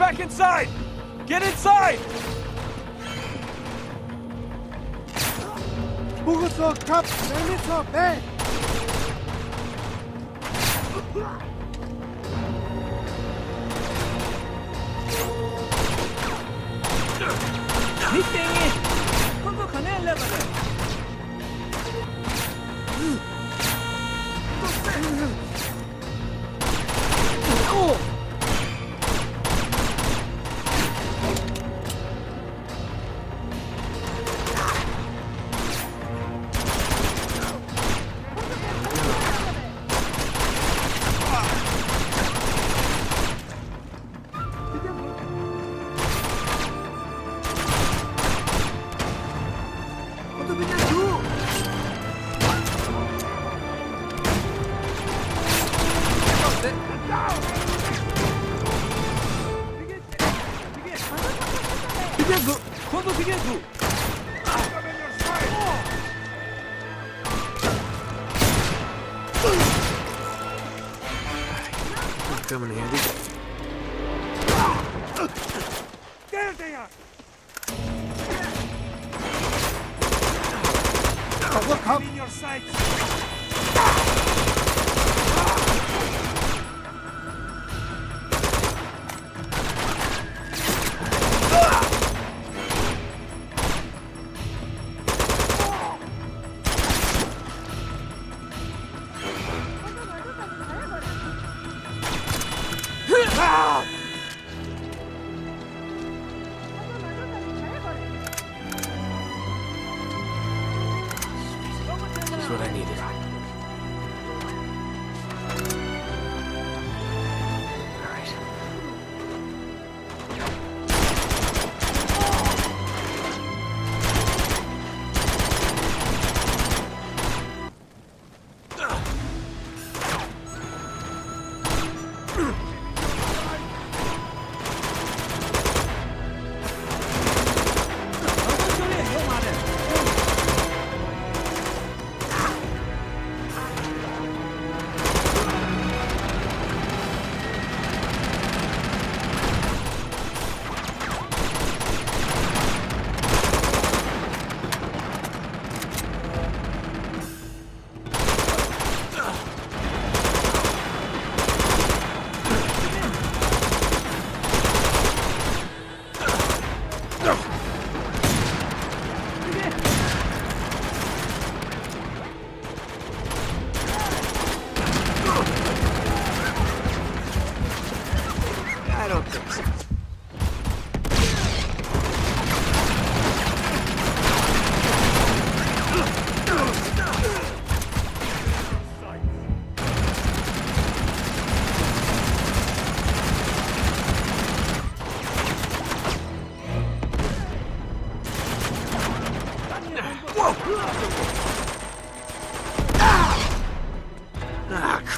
back inside! Get inside! Bugusov kap, Nemitsov, hey! Meeting it! Come on, come on,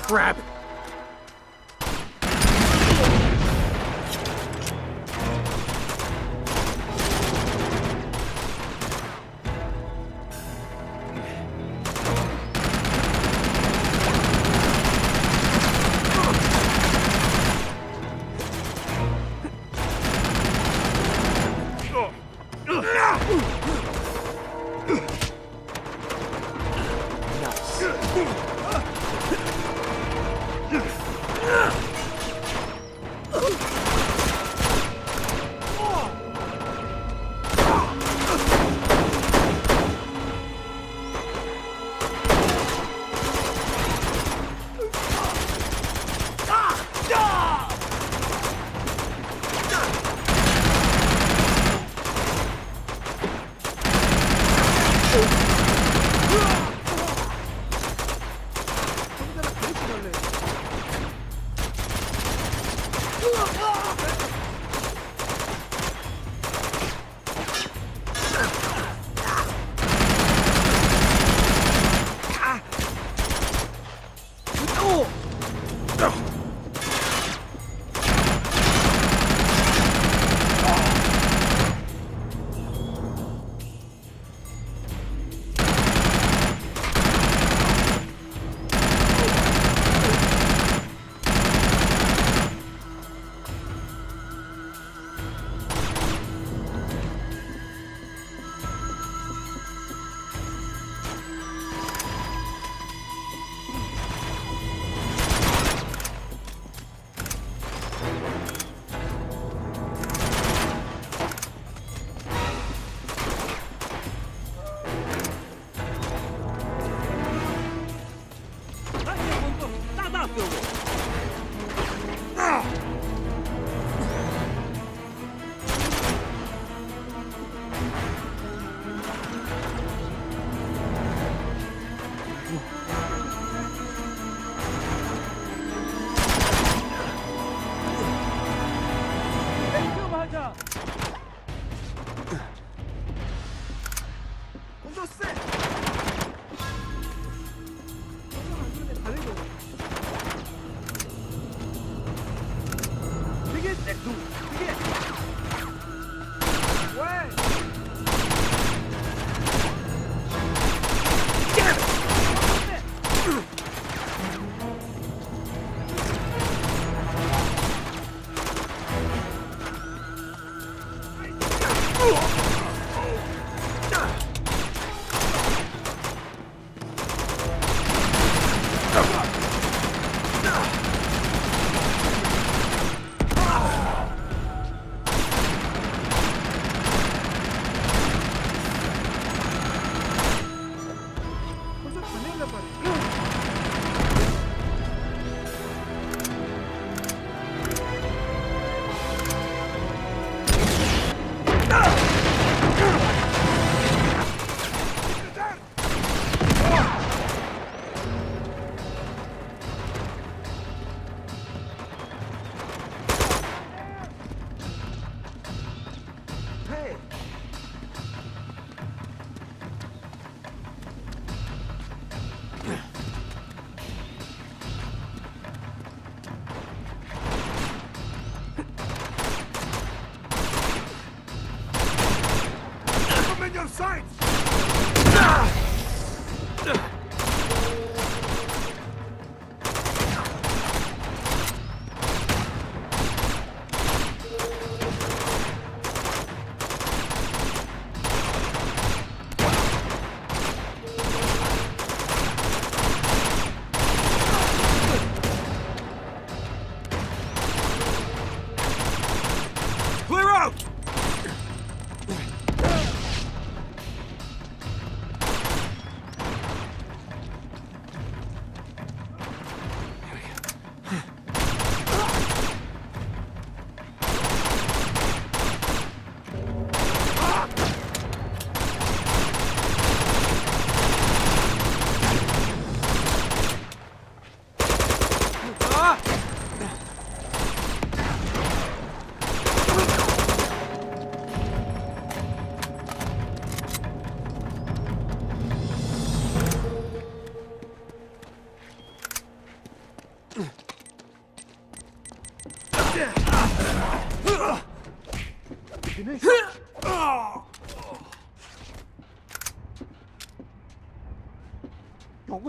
crap! Oh!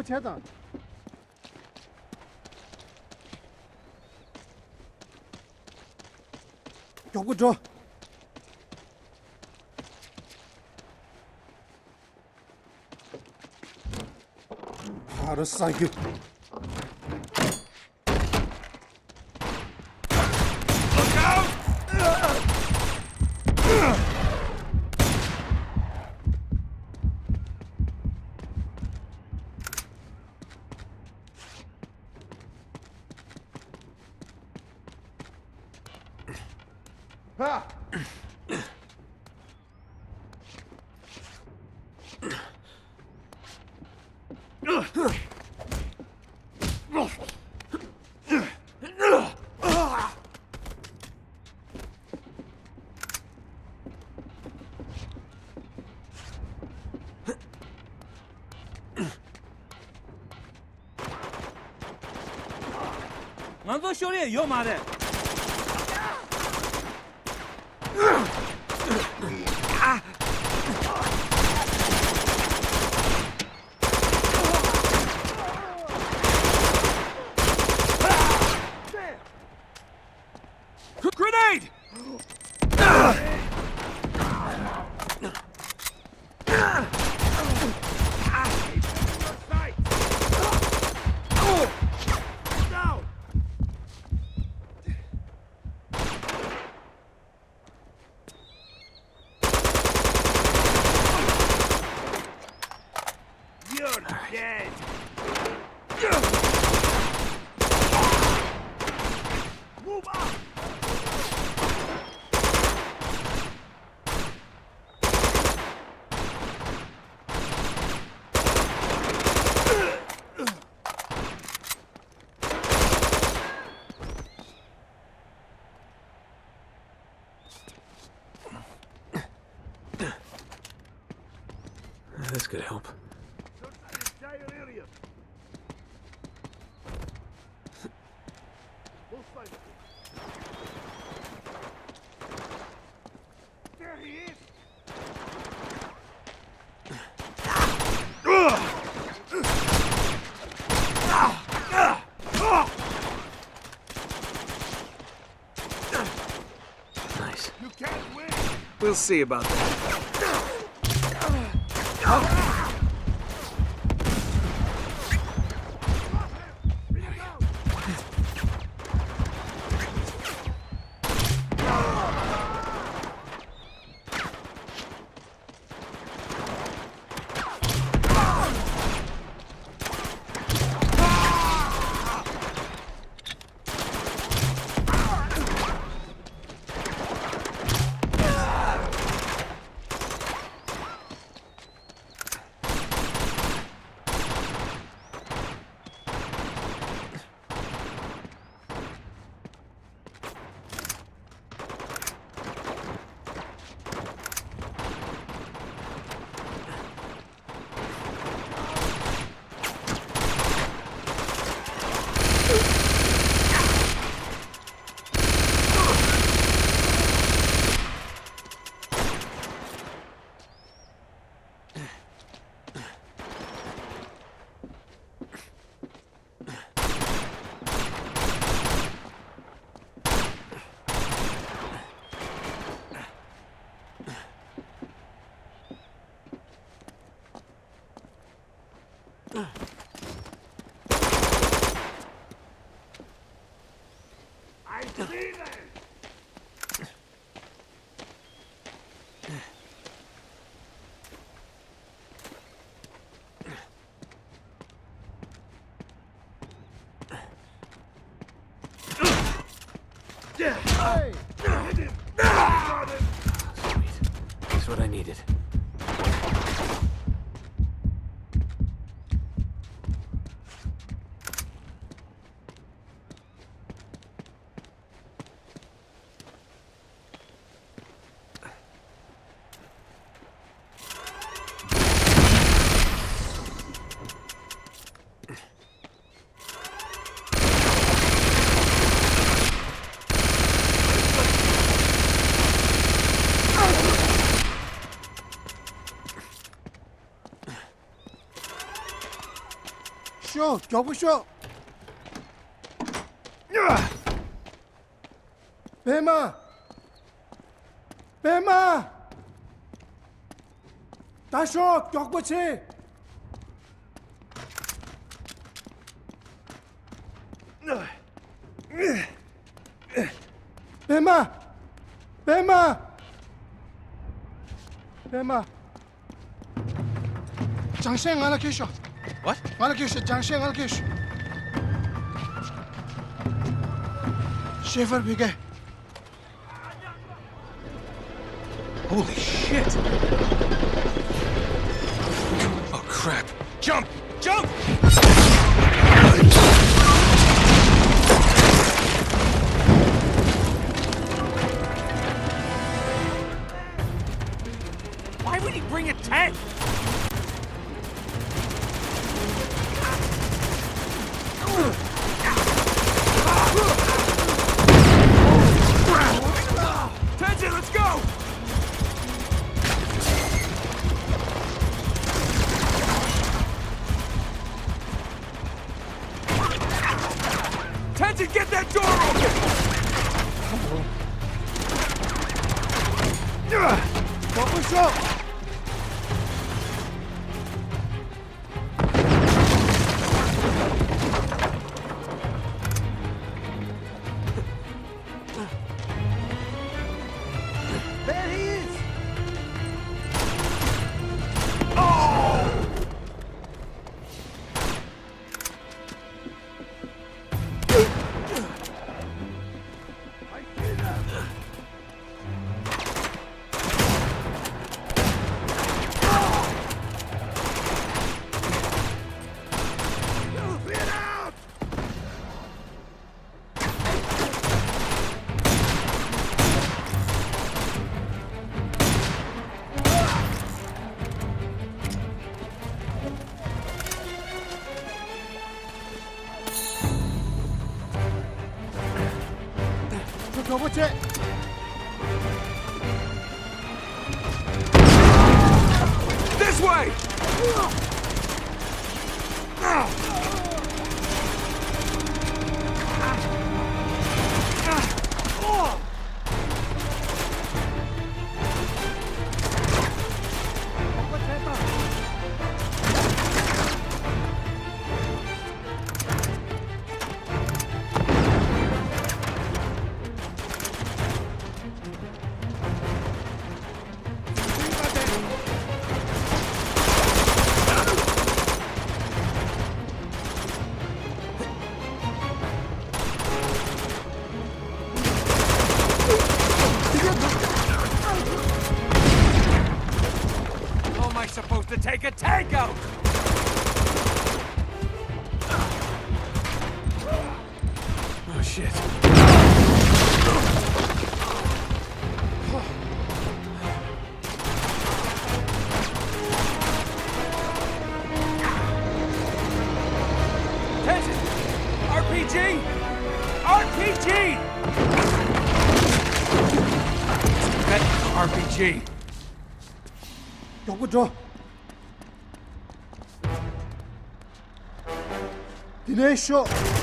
뭐 제다. 요거 줘. 알았어, 이거. 俺做兄弟要妈的， Could help. Entire area. Both sides. There he is. Nice. You can't win. We'll see about that. 搞不需要白马白马大叔搞过去。那嗯嗯别骂。别张先生掌来 What? Malkish, Janshek Malkish. Schaefer भी Holy shit! Oh crap! Jump! Jump! way! Direito!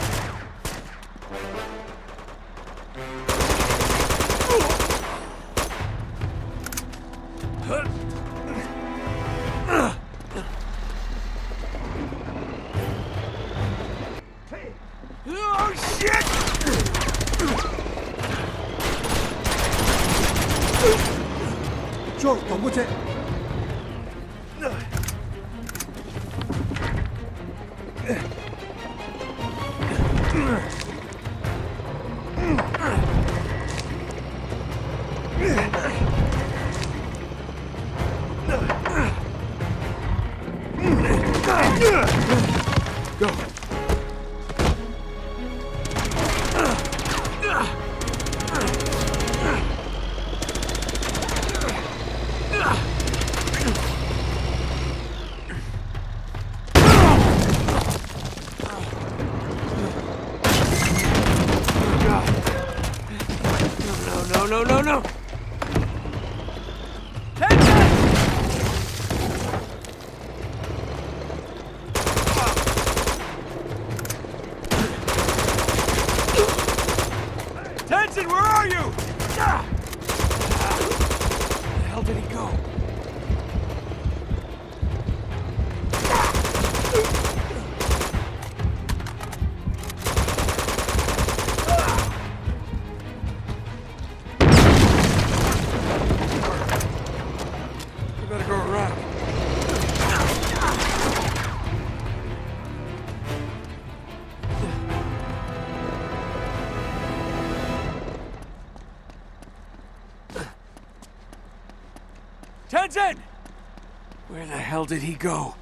Where the hell did he go?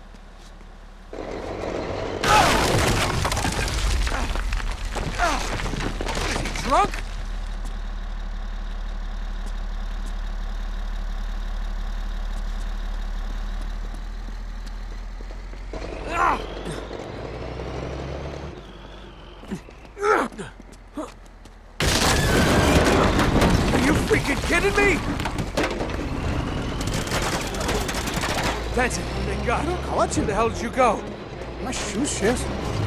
Is he drunk? Are you freaking kidding me? Tenzin, thank God. Where the hell did you go? My shoes, sis.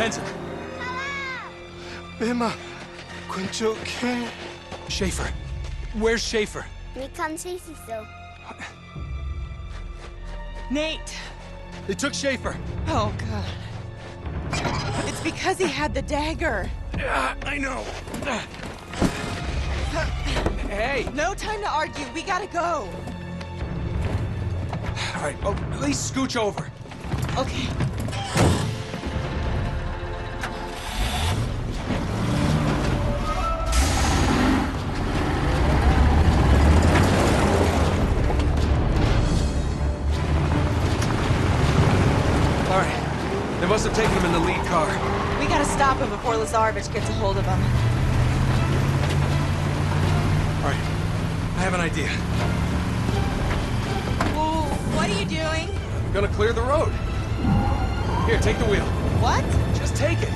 Tenzin. Bema, Quinto King. Schaefer. Where's Schaefer? We can't see you so. Nate! They took Schaefer. Oh, God. It's because he had the dagger. Ah, I know. Hey. No time to argue. We gotta go. All right. Oh, at least scooch over. Okay. Stop him before Lazarevich gets a hold of him. All right. I have an idea. Whoa, what are you doing? I'm gonna clear the road. Here, take the wheel. What? Just take it.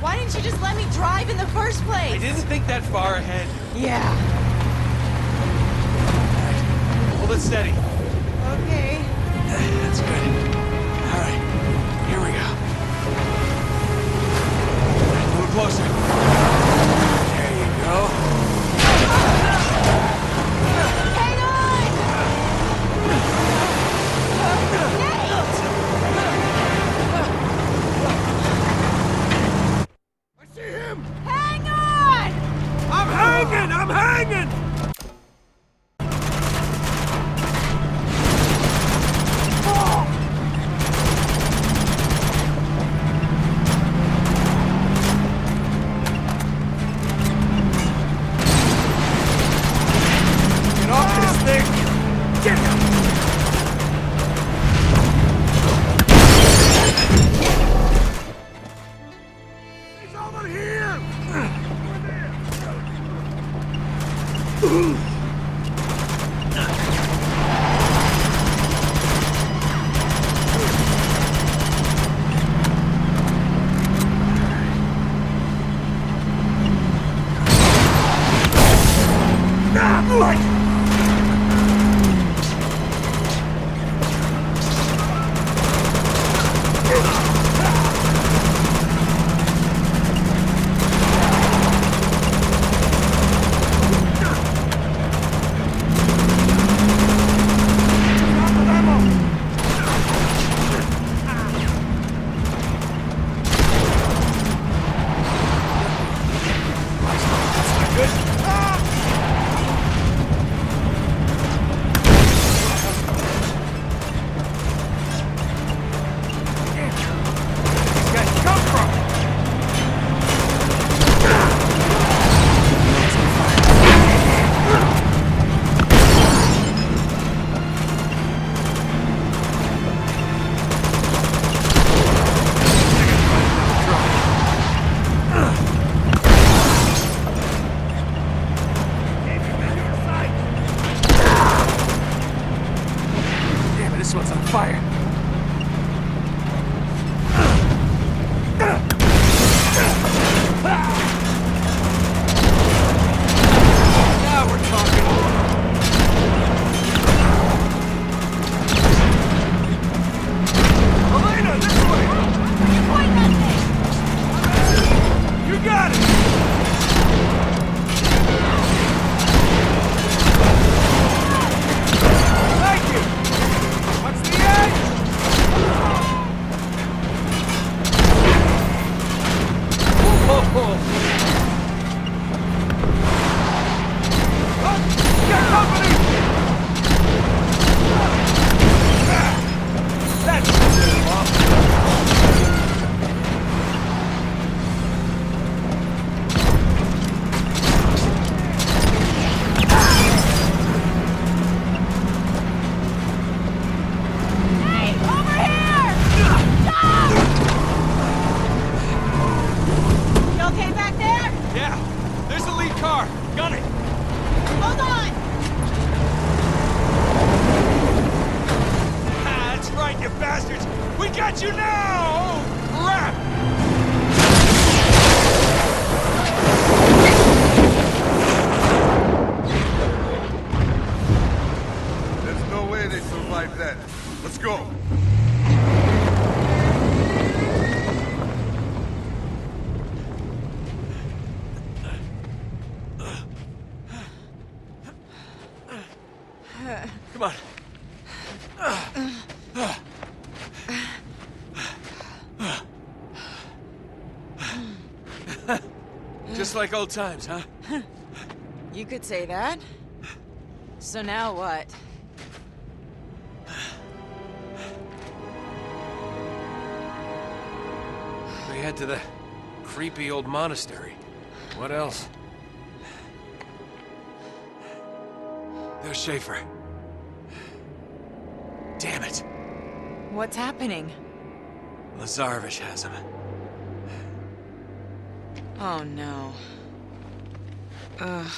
Why didn't you just let me drive in the first place? I didn't think that far ahead. Yeah. Hold it steady. Okay. That's good. Closer. There you go. Hang on! I see him! Hang on! I'm hanging! I'm hanging! Just like old times, huh? You could say that. So now what? We head to the creepy old monastery. What else? There's Schaefer. Damn it. What's happening? Lazarevich has him. Oh no. Ugh.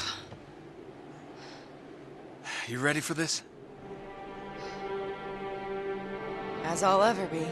You ready for this? As I'll ever be.